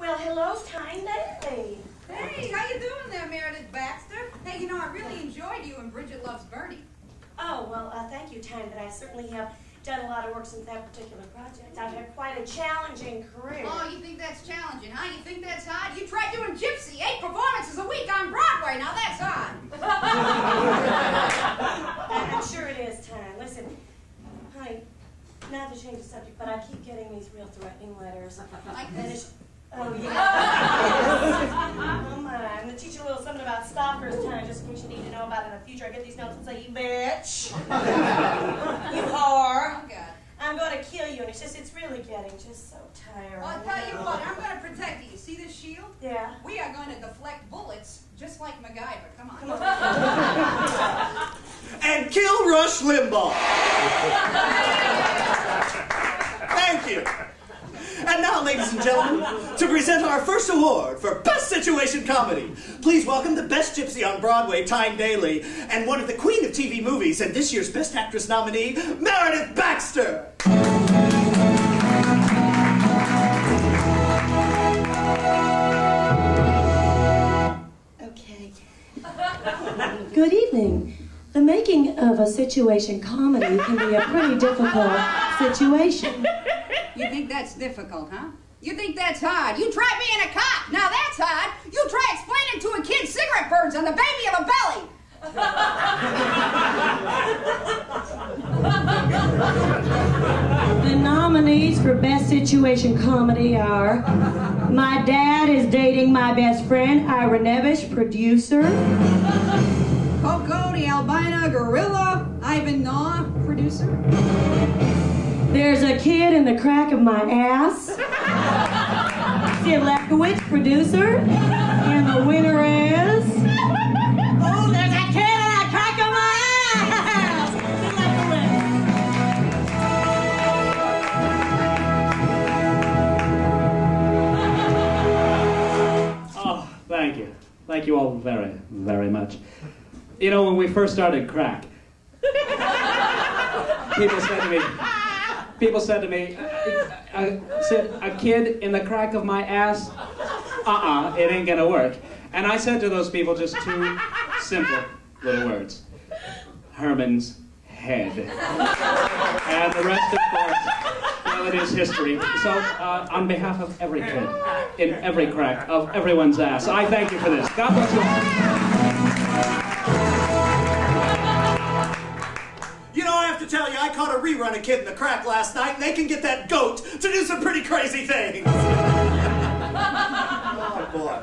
Well, hello, Tyne Daly. Hey, how you doing there, Meredith Baxter? Hey, you know, I really enjoyed you and Bridget Loves Bernie. Oh, well, uh, thank you, Tyne, but I certainly have done a lot of work since that particular project. I've had quite a challenging career. Oh, you think that's challenging, huh? You think that's hard? You tried doing Gypsy, eight performances a week on Broadway. Now that's hard. I'm sure it is, Tyne. Listen, honey, not to change the subject, but I keep getting these real threatening letters. Like this? Oh, yeah. oh, my. I'm going to teach you a little something about stalkers, Tyne, just in case you need to know about in the future. I get these notes and say, you bitch. you whore. Oh, God. I'm going to kill you. And it's just, it's really getting just so tiring. Well, I'll tell you what, I'm going to protect you. You see this shield? Yeah. We are going to deflect bullets just like MacGyver. Come on. Come on. And kill Rush Limbaugh. Thank you. And now, ladies and gentlemen, to present our first award for Best Situation Comedy. Please welcome the Best Gypsy on Broadway, Tyne Daly, and one of the Queen of TV movies and this year's Best Actress nominee, Meredith Baxter. Okay. Good evening. The making of a situation comedy can be a pretty difficult situation. You think that's difficult, huh? You think that's hard? You try being a cop. Now that's hard. You try explaining to a kid cigarette burns on the baby of a belly. The nominees for Best Situation Comedy are My Dad is Dating My Best Friend, Ira Nevish, producer. Coco, the albino gorilla. Ivan Naw, producer. There's a kid in the crack of my ass. Lefkowitz, producer. And the winner is. Oh, there's a kid the crack my. Oh, thank you. Thank you all very, very much. You know, when we first started crack, people said to me, people said to me, uh, uh, said, a kid in the crack of my ass? Uh-uh, it ain't gonna work. And I said to those people just two simple little words. Herman's head. And the rest, of course, well, it is history. So, uh, on behalf of every kid, in every crack of everyone's ass, I thank you for this. God bless you all. Caught a rerun of Kid in the Crack last night, and they can get that goat to do some pretty crazy things. oh, boy.